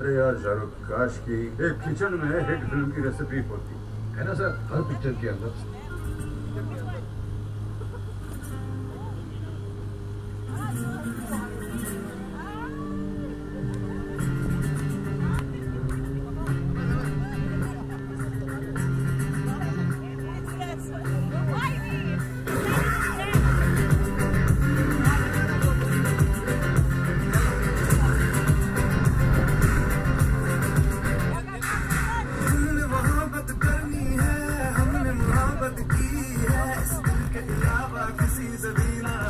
अरे यार, शाहरुख, काश की एक किचन में हिट फ़िल्म की रेसिपी होती। है ना, सर? हर पिक्चर के अंदर। की है। इसके अलावा किसी से भी ना